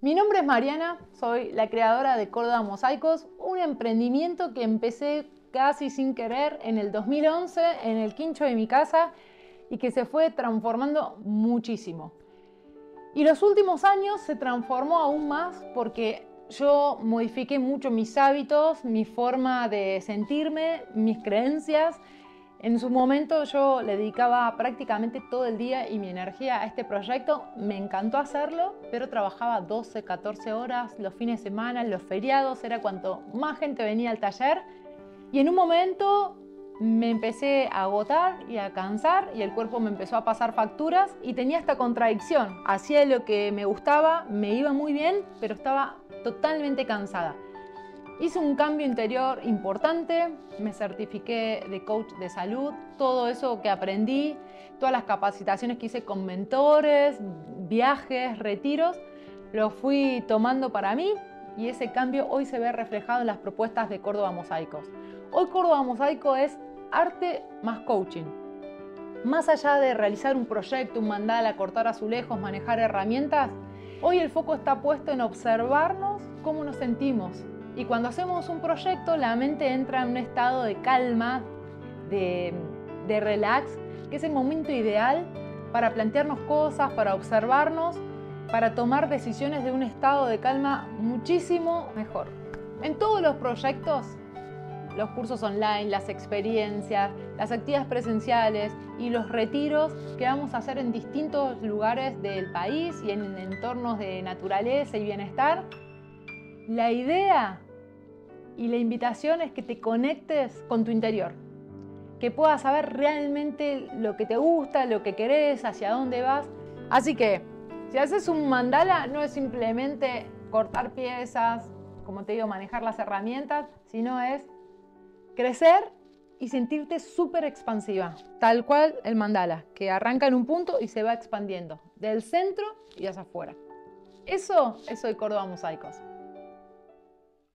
Mi nombre es Mariana, soy la creadora de Córdoba Mosaicos, un emprendimiento que empecé casi sin querer en el 2011 en el quincho de mi casa y que se fue transformando muchísimo. Y los últimos años se transformó aún más porque yo modifiqué mucho mis hábitos, mi forma de sentirme, mis creencias en su momento yo le dedicaba prácticamente todo el día y mi energía a este proyecto. Me encantó hacerlo, pero trabajaba 12, 14 horas los fines de semana, los feriados, era cuanto más gente venía al taller. Y en un momento me empecé a agotar y a cansar y el cuerpo me empezó a pasar facturas y tenía esta contradicción. Hacía lo que me gustaba, me iba muy bien, pero estaba totalmente cansada. Hice un cambio interior importante, me certifiqué de coach de salud, todo eso que aprendí, todas las capacitaciones que hice con mentores, viajes, retiros, lo fui tomando para mí y ese cambio hoy se ve reflejado en las propuestas de Córdoba Mosaicos. Hoy Córdoba Mosaico es arte más coaching. Más allá de realizar un proyecto, un mandala, cortar azulejos, manejar herramientas, hoy el foco está puesto en observarnos cómo nos sentimos, y cuando hacemos un proyecto, la mente entra en un estado de calma, de, relax, que es el momento ideal para plantearnos cosas, para observarnos, para tomar decisiones de un estado de calma muchísimo mejor. En todos los proyectos, los cursos online, las experiencias, las actividades presenciales y los retiros que vamos a hacer en distintos lugares del país y en entornos de naturaleza y bienestar, la idea y la invitación es que te conectes con tu interior, que puedas saber realmente lo que te gusta, lo que querés, hacia dónde vas. Así que, si haces un mandala, no es simplemente cortar piezas, como te digo, manejar las herramientas, sino es crecer y sentirte súper expansiva, tal cual el mandala, que arranca en un punto y se va expandiendo, del centro y hacia afuera. Eso es Soy Córdoba Mosaicos.